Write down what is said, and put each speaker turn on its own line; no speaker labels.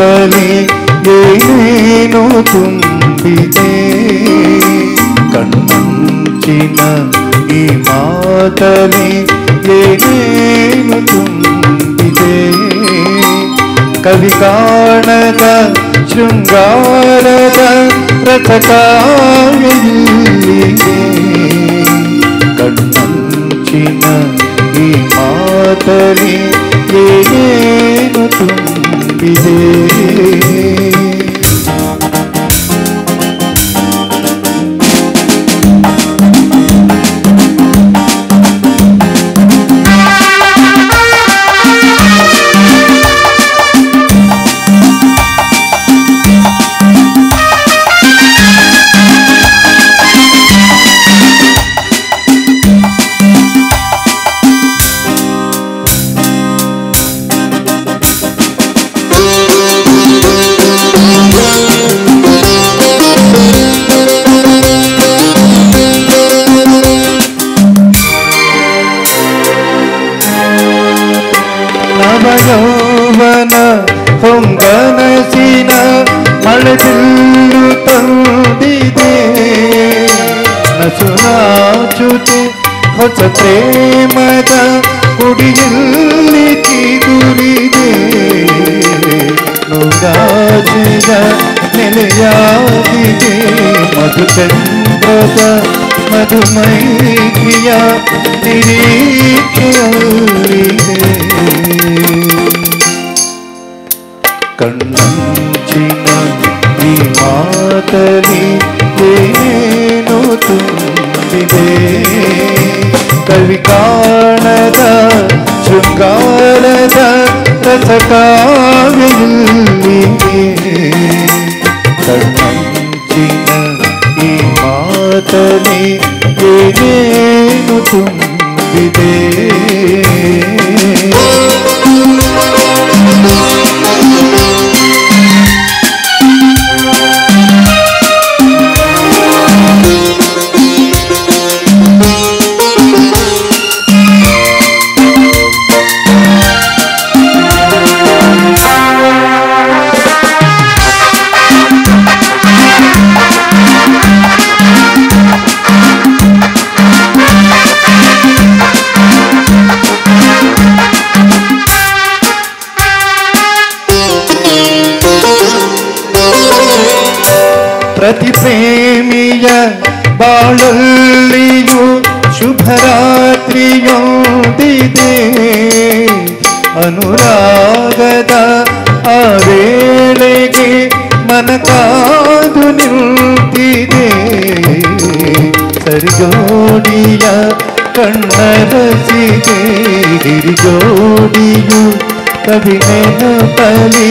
ಮಾತಲಿ ಏನೇನು ತುಂಬಿದೆ ಕಣ್ಣಂಚಿನ ಈ ಮಾತಲಿ ಏನೇನು ತುಂಬಿದೆ ಕವಿ ಕಾಣದ ಶೃಂಗಾರದ ರಥಕಾವಿಲ್ಲಿದೆ ಕಣ್ಣಂಚಿನ ಈ ಮಾತಲಿ ಏನೇನು ತುಂಬಿದೆ behave ಮಳೆದಿಲ್ಲು ತಂದಿದೆ ನಸುನಾಚುತೆ ಹೊಸ ಪ್ರೇಮದ ಕುಡಿಯಲ್ಲಿ ಕಿಗುರಿದೆ ನೂರಾಜಿದ ನೆಲೆಯಾಗಿದೆ ಮಧುಚಂದ್ರದ ಮಧುಮೈಕಿಯ ನಿರೀಕ್ಷೆಯಲ್ಲಿದೆ ಕಣ್ಣಂಚಿನ ಈ ಮಾತಲಿ ಏನೇನು ತುಂಬಿದೆ ಕವಿ ಕಾಣದ ಶೃಂಗಾರದ ರಸಕಾವಿಲ್ಲಿದೆ ಪ್ರತಿ ಪ್ರೇಮಿಯ ಬಾಳಲ್ಲಿಯೂ ಶುಭರಾತ್ರಿಯೊಂದಿದೆ ಅನುರಾಗದ ಆ ವೇಳೆಗೆ ಮನ ಕಾದು ನಿಂತಿದೆ ಸರಿಜೋಡಿಯ ಕಣ್ಣರಸಿದೆ ಹಿರಿಜೋಡಿಯು ಕವಿ ನೆನಪಲಿ